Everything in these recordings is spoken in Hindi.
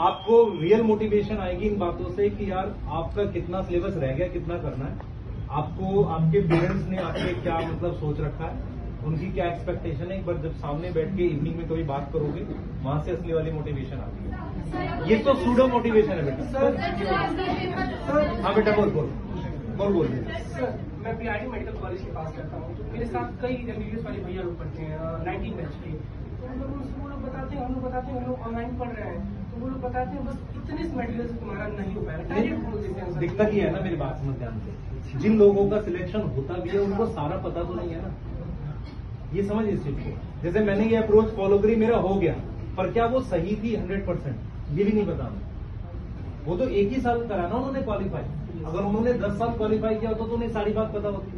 आपको रियल मोटिवेशन आएगी इन बातों से कि यार आपका कितना सिलेबस रह गया कितना करना है। आपको आपके पेरेंट्स ने आपके क्या मतलब सोच रखा है? उनकी क्या एक्सपेक्टेशन है? एक बार जब सामने बैठ के इवनिंग में कभी बात करोगे वहाँ से असली वाली मोटिवेशन आती है। ये तो सूडो मोटिवेशन है बेटा। सर हाँ बेटा बोल बोल। बोल बोल। सर मैं पीआरडी मेडिकल कॉलेज के पास करता हूँ। मेरे साथ कई एमबीबीएस वाले भैया लोग पढ़ते हैं नाइनटीन बैच के। बताते हैं, हम लोग बताते हैं, हम लोग ऑनलाइन पढ़ रहे हैं। तो वो लोग बताते हैं, बस इतने मटेरियल तुम्हारा नहीं हो पाएगा। हैं दिक्कत ये है ना मेरी बात समझ से। जिन लोगों का सिलेक्शन होता भी है, उनको सारा पता तो नहीं है ना। ये समझ इस चीज़ को। जैसे मैंने ये अप्रोच फॉलो करी, मेरा हो गया। पर क्या वो सही थी हंड्रेड परसेंट ये भी नहीं पता वो तो एक ही साल करा ना उन्होंने क्वालिफाई अगर उन्होंने दस साल क्वालिफाई किया होता तो उन्हें सारी बात पता होती।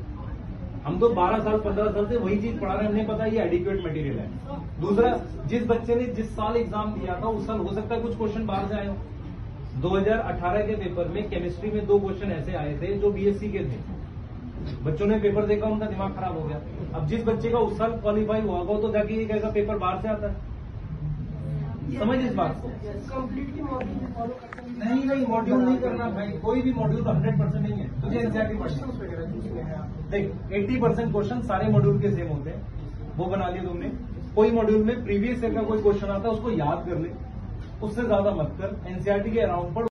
हम तो 12 साल 15 साल से वही चीज़ पढ़ा रहे हैं हमें पता है ये एडिक्वेट मटेरियल है। दूसरा, जिस बच्चे ने जिस साल एग्ज़ाम दिया था, उस साल हो सकता है कुछ क्वेश्चन बाहर से आए हो। 2018 के पेपर में केमिस्ट्री में दो क्वेश्चन ऐसे आए थे जो बीएससी के थे। बच्चों ने पेपर देखा, उनका दिमाग खराब हो गया। अब जिस बच्चे का उस साल क्वालिफाई हुआ होगा तो जाके ये कैसा पेपर बाहर से आता है। समझ इस बात को। कंप्लीटली मॉड्यूल फॉलो करते नहीं नहीं मॉड्यूल नहीं करना भाई। कोई भी मॉड्यूल तो हंड्रेड परसेंट नहीं है। तुझे एग्जैक्टली क्वेश्चन है आप देख 80 परसेंट क्वेश्चन सारे मॉड्यूल के सेम होते हैं। वो बना लिए तुमने। कोई मॉड्यूल में प्रीवियस ईयर का कोई क्वेश्चन आता है उसको याद कर ले। उससे ज़्यादा मत कर। एनसीआरटी के अराउंड पर